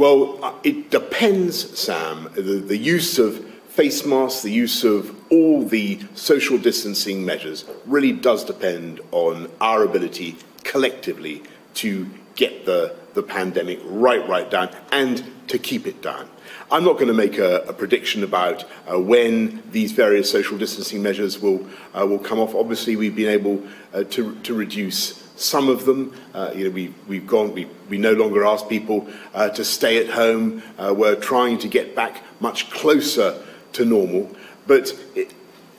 Well, uh, it depends, Sam. The, the use of face masks, the use of all the social distancing measures really does depend on our ability collectively to get the, the pandemic right, right down and to keep it down. I'm not going to make a, a prediction about uh, when these various social distancing measures will, uh, will come off. Obviously, we've been able uh, to, to reduce some of them. Uh, you know, we, we've gone, we, we no longer ask people uh, to stay at home. Uh, we're trying to get back much closer to normal. But it,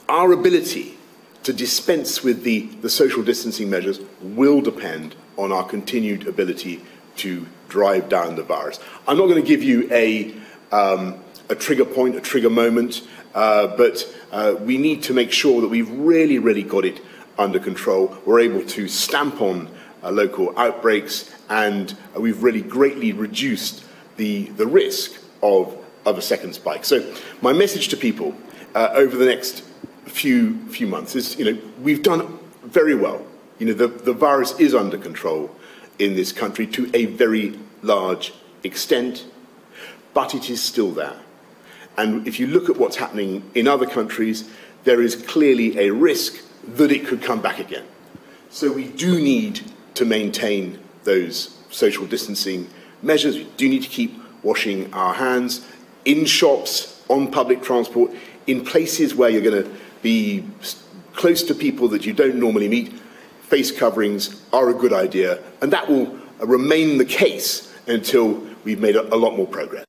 our ability to dispense with the, the social distancing measures will depend on our continued ability to drive down the virus. I'm not going to give you a, um, a trigger point, a trigger moment, uh, but uh, we need to make sure that we've really, really got it under control. We're able to stamp on uh, local outbreaks, and we've really greatly reduced the, the risk of, of a second spike. So, my message to people uh, over the next few, few months is you know, we've done very well. You know, the, the virus is under control in this country to a very large extent, but it is still there. And if you look at what's happening in other countries, there is clearly a risk that it could come back again. So we do need to maintain those social distancing measures. We do need to keep washing our hands in shops, on public transport, in places where you're going to be close to people that you don't normally meet. Face coverings are a good idea, and that will remain the case until we've made a, lot more progress.